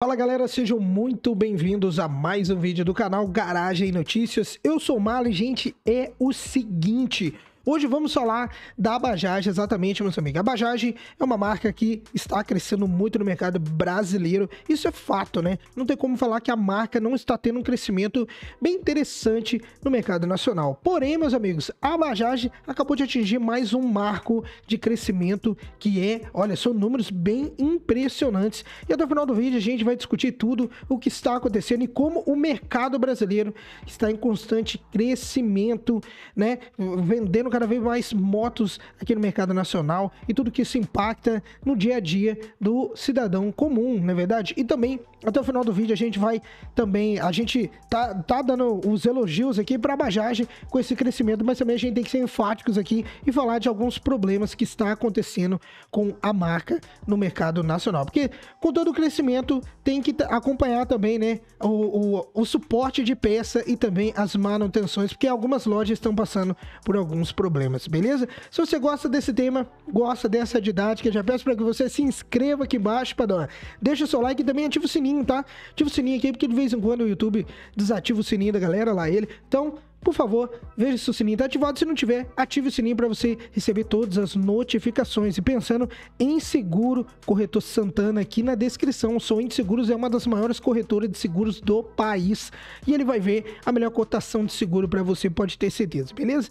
Fala galera, sejam muito bem-vindos a mais um vídeo do canal Garagem Notícias. Eu sou o Malo e, gente, é o seguinte... Hoje vamos falar da Bajaj, exatamente, meus amigos. A Bajaj é uma marca que está crescendo muito no mercado brasileiro. Isso é fato, né? Não tem como falar que a marca não está tendo um crescimento bem interessante no mercado nacional. Porém, meus amigos, a Bajaj acabou de atingir mais um marco de crescimento que é, olha, são números bem impressionantes. E até o final do vídeo a gente vai discutir tudo o que está acontecendo e como o mercado brasileiro está em constante crescimento, né? Vendendo cada vez mais motos aqui no mercado nacional e tudo que isso impacta no dia a dia do cidadão comum, não é verdade? E também, até o final do vídeo, a gente vai também, a gente tá, tá dando os elogios aqui para a Bajaj com esse crescimento, mas também a gente tem que ser enfáticos aqui e falar de alguns problemas que está acontecendo com a marca no mercado nacional. Porque com todo o crescimento tem que acompanhar também, né, o, o, o suporte de peça e também as manutenções, porque algumas lojas estão passando por alguns problemas beleza? Se você gosta desse tema, gosta dessa didática, já peço para que você se inscreva aqui embaixo, Padrão. Deixa o seu like e também ativa o sininho, tá? Ativa o sininho aqui, porque de vez em quando o YouTube desativa o sininho da galera lá, ele. Então, por favor, veja se o sininho está ativado. Se não tiver, ative o sininho para você receber todas as notificações. E pensando em seguro, corretor Santana aqui na descrição. O Soin de Seguros é uma das maiores corretoras de seguros do país. E ele vai ver a melhor cotação de seguro para você, pode ter certeza, beleza?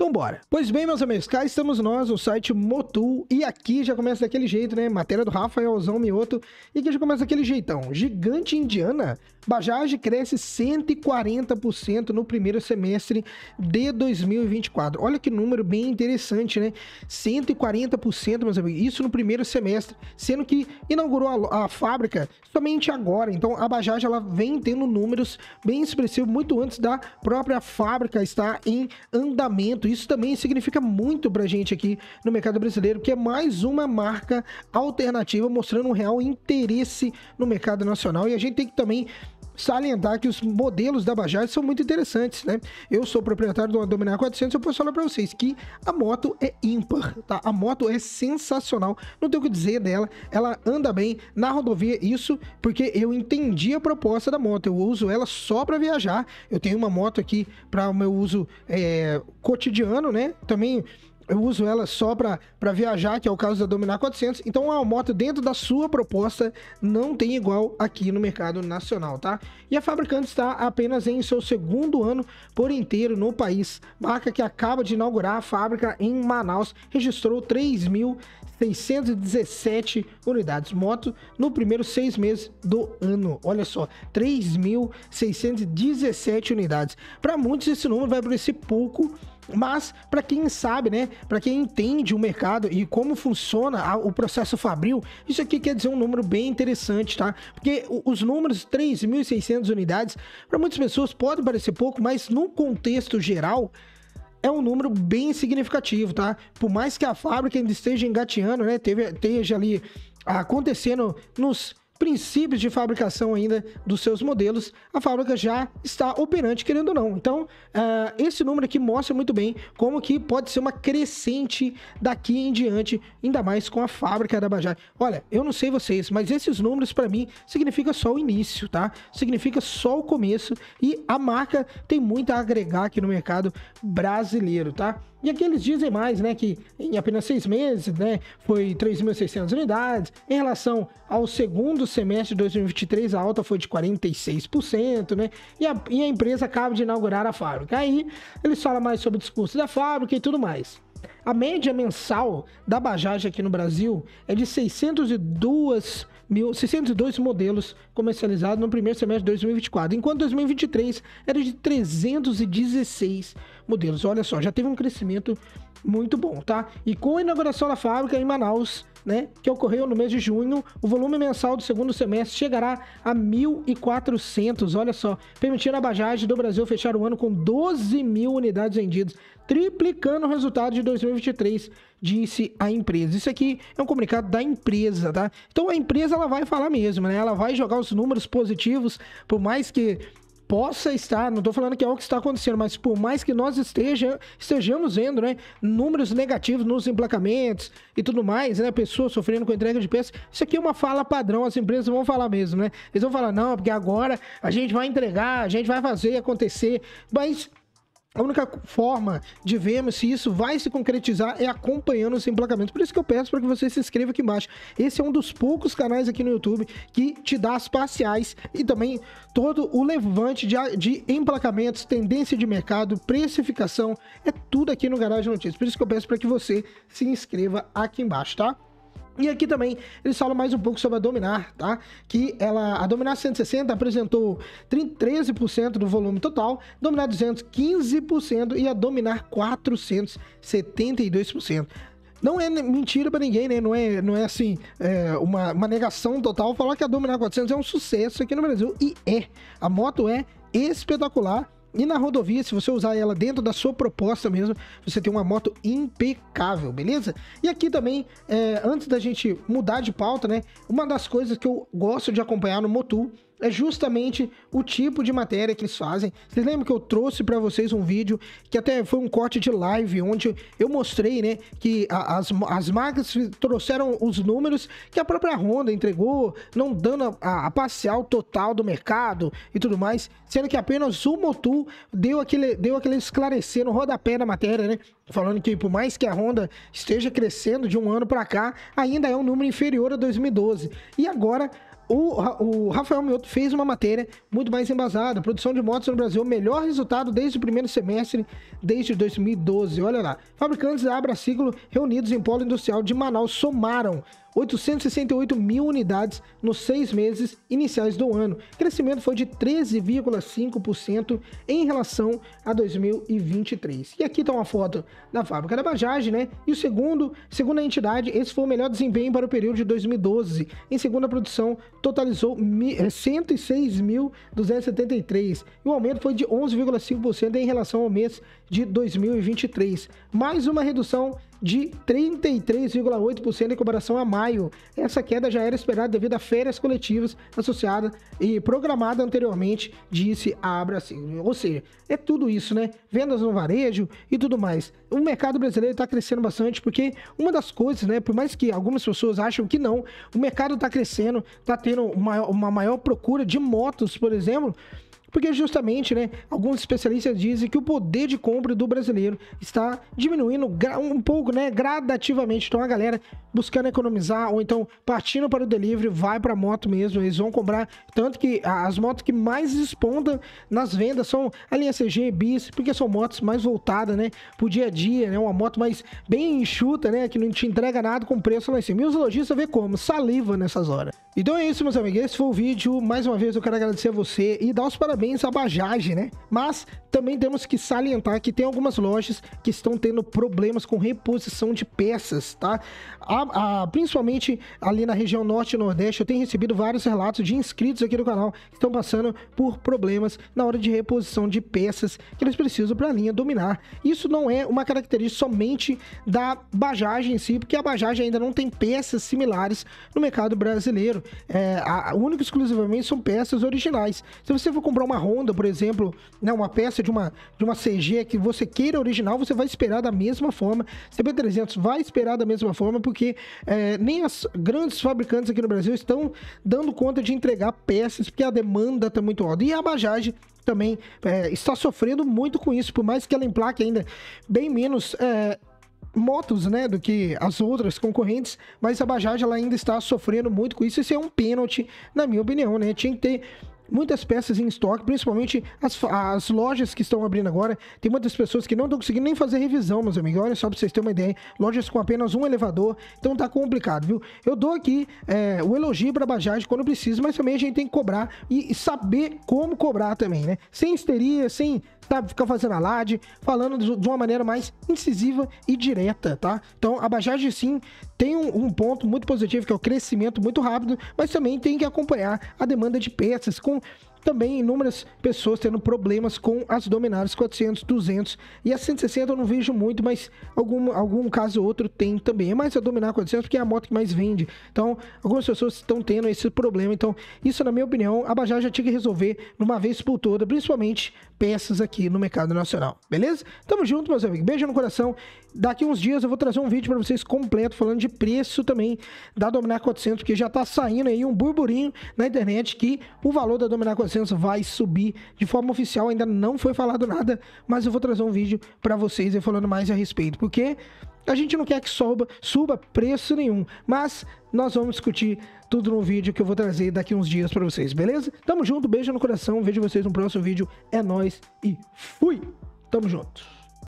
Então bora. Pois bem, meus amigos, cá estamos nós, o site Motul, e aqui já começa daquele jeito, né? Matéria do Rafaelzão Mioto, e aqui já começa daquele jeitão. Gigante Indiana, Bajaj cresce 140% no primeiro semestre de 2024. Olha que número bem interessante, né? 140%, meus amigos, isso no primeiro semestre, sendo que inaugurou a, a fábrica somente agora. Então a Bajaj ela vem tendo números bem expressivos muito antes da própria fábrica estar em andamento isso também significa muito pra gente aqui no mercado brasileiro, que é mais uma marca alternativa mostrando um real interesse no mercado nacional. E a gente tem que também salientar que os modelos da Bajaj são muito interessantes, né? Eu sou proprietário do Dominar 400 eu posso falar para vocês que a moto é ímpar, tá? A moto é sensacional, não tenho o que dizer dela, ela anda bem na rodovia, isso porque eu entendi a proposta da moto, eu uso ela só para viajar, eu tenho uma moto aqui para o meu uso é, cotidiano, né? Também eu uso ela só para viajar, que é o caso da Dominar 400. Então, a moto dentro da sua proposta não tem igual aqui no mercado nacional, tá? E a fabricante está apenas em seu segundo ano por inteiro no país. Marca que acaba de inaugurar a fábrica em Manaus, registrou 3.617 unidades moto no primeiro seis meses do ano. Olha só, 3.617 unidades. Para muitos esse número vai parecer pouco, mas para quem sabe, né, para quem entende o mercado e como funciona o processo fabril, isso aqui quer dizer um número bem interessante, tá? Porque os números 3.600 unidades para muitas pessoas pode parecer pouco, mas no contexto geral é um número bem significativo, tá? Por mais que a fábrica ainda esteja engateando, né, teve, esteja ali acontecendo nos princípios de fabricação ainda dos seus modelos, a fábrica já está operante, querendo ou não. Então, uh, esse número aqui mostra muito bem como que pode ser uma crescente daqui em diante, ainda mais com a fábrica da Bajaj. Olha, eu não sei vocês, mas esses números para mim significa só o início, tá? Significa só o começo e a marca tem muito a agregar aqui no mercado brasileiro, tá? E aqui eles dizem mais, né, que em apenas seis meses, né, foi 3.600 unidades. Em relação ao segundo semestre de 2023, a alta foi de 46%, né, e a, e a empresa acaba de inaugurar a fábrica. Aí eles falam mais sobre o discurso da fábrica e tudo mais. A média mensal da Bajaj aqui no Brasil é de 602 mil, 602 modelos comercializados no primeiro semestre de 2024, enquanto 2023 era de 316 modelos. Olha só, já teve um crescimento muito bom, tá? E com a inauguração da fábrica em Manaus, né, que ocorreu no mês de junho, o volume mensal do segundo semestre chegará a 1.400, olha só, permitindo a Bajaj do Brasil fechar o ano com 12 mil unidades vendidas, triplicando o resultado de 2023, disse a empresa. Isso aqui é um comunicado da empresa, tá? Então a empresa ela vai falar mesmo, né? Ela vai jogar os números positivos, por mais que possa estar, não estou falando que é o que está acontecendo, mas por mais que nós esteja, estejamos vendo, né, números negativos nos emplacamentos e tudo mais, né, pessoas sofrendo com entrega de peças, isso aqui é uma fala padrão, as empresas vão falar mesmo, né? Eles vão falar, não, porque agora a gente vai entregar, a gente vai fazer acontecer, mas a única forma de vermos se isso vai se concretizar é acompanhando os emplacamentos. Por isso que eu peço para que você se inscreva aqui embaixo. Esse é um dos poucos canais aqui no YouTube que te dá as parciais e também todo o levante de, de emplacamentos, tendência de mercado, precificação. É tudo aqui no Garagem Notícias. Por isso que eu peço para que você se inscreva aqui embaixo, tá? E aqui também eles falam mais um pouco sobre a Dominar, tá? Que ela, a Dominar 160 apresentou 13% do volume total, Dominar 200 15% e a Dominar 400 72%. Não é mentira para ninguém, né? Não é, não é assim, é uma, uma negação total falar que a Dominar 400 é um sucesso aqui no Brasil. E é. A moto é espetacular e na rodovia, se você usar ela dentro da sua proposta mesmo, você tem uma moto impecável, beleza? E aqui também, é, antes da gente mudar de pauta, né? Uma das coisas que eu gosto de acompanhar no Motu é justamente o tipo de matéria que eles fazem. Vocês lembram que eu trouxe para vocês um vídeo que até foi um corte de live onde eu mostrei, né, que a, as, as marcas trouxeram os números que a própria Honda entregou, não dando a, a parcial total do mercado e tudo mais, sendo que apenas o Motul deu aquele, deu aquele esclarecer no rodapé da matéria, né, falando que por mais que a Honda esteja crescendo de um ano para cá, ainda é um número inferior a 2012. E agora o, o Rafael Mioto fez uma matéria muito mais embasada. Produção de motos no Brasil, melhor resultado desde o primeiro semestre, desde 2012. Olha lá. Fabricantes da Abra Ciclo reunidos em polo industrial de Manaus somaram 868 mil unidades nos seis meses iniciais do ano. O crescimento foi de 13,5% em relação a 2023. E aqui está uma foto da fábrica da Bajaj, né? E o segundo, segundo a entidade, esse foi o melhor desempenho para o período de 2012. Em segunda produção, totalizou 106.273. E o aumento foi de 11,5% em relação ao mês de 2023. Mais uma redução de 33,8% em comparação a maio. Essa queda já era esperada devido a férias coletivas associada e programada anteriormente, disse a Abracil. Ou seja, é tudo isso, né? Vendas no varejo e tudo mais. O mercado brasileiro está crescendo bastante porque uma das coisas, né? Por mais que algumas pessoas acham que não, o mercado está crescendo, está tendo uma maior procura de motos, por exemplo. Porque justamente, né, alguns especialistas dizem que o poder de compra do brasileiro está diminuindo um pouco, né, gradativamente. Então a galera buscando economizar ou então partindo para o delivery, vai para a moto mesmo, eles vão comprar, tanto que as motos que mais expontam nas vendas são a linha CG, Bis, porque são motos mais voltadas, né, pro dia a dia, né, uma moto mais bem enxuta, né, que não te entrega nada com preço lá em cima. E os lojistas vê como? Saliva nessas horas. Então é isso, meus amigos, esse foi o vídeo. Mais uma vez eu quero agradecer a você e dar os parabéns parabéns à Bajaj, né? Mas também temos que salientar que tem algumas lojas que estão tendo problemas com reposição de peças, tá? A, a, principalmente ali na região norte e nordeste, eu tenho recebido vários relatos de inscritos aqui do canal que estão passando por problemas na hora de reposição de peças que eles precisam para a linha dominar. Isso não é uma característica somente da Bajaj em si, porque a Bajaj ainda não tem peças similares no mercado brasileiro. É, a, única exclusivamente são peças originais. Se você for comprar uma Honda, por exemplo, né, uma peça de uma, de uma CG que você queira original, você vai esperar da mesma forma. CB300 vai esperar da mesma forma, porque é, nem as grandes fabricantes aqui no Brasil estão dando conta de entregar peças, porque a demanda está muito alta. E a Bajaj também é, está sofrendo muito com isso, por mais que ela emplaque ainda bem menos é, motos, né, do que as outras concorrentes, mas a Bajaj ela ainda está sofrendo muito com isso. Isso é um pênalti, na minha opinião, né? Tinha que ter muitas peças em estoque, principalmente as, as lojas que estão abrindo agora. Tem muitas pessoas que não estão conseguindo nem fazer revisão, meus amigos. Olha só para vocês terem uma ideia. Lojas com apenas um elevador, então tá complicado, viu? Eu dou aqui é, o elogio para a Bajaj quando precisa, mas também a gente tem que cobrar e, saber como cobrar também, né? Sem histeria, sem tá, ficar fazendo alarde, falando de uma maneira mais incisiva e direta, tá? Então a Bajaj sim tem um, um, ponto muito positivo que é o crescimento muito rápido, mas também tem que acompanhar a demanda de peças com também inúmeras pessoas tendo problemas com as Dominars 400, 200 e a 160 eu não vejo muito, mas algum, algum caso ou outro tem também. É mais a Dominar 400 porque é a moto que mais vende. Então, algumas pessoas estão tendo esse problema. Então, isso na minha opinião, a Bajaj já tinha que resolver numa vez por toda, principalmente peças aqui no mercado nacional. Beleza? Tamo junto, meus amigos. Beijo no coração. Daqui uns dias eu vou trazer um vídeo para vocês completo falando de preço também da Dominar 400, porque já tá saindo aí um burburinho na internet que o valor da Dominar 400 vai subir de forma oficial, ainda não foi falado nada, mas eu vou trazer um vídeo para vocês falando mais a respeito, porque a gente não quer que suba, suba preço nenhum, mas nós vamos discutir tudo no vídeo que eu vou trazer daqui uns dias para vocês, beleza? Tamo junto, beijo no coração, vejo vocês no próximo vídeo, é nós e fui! Tamo junto!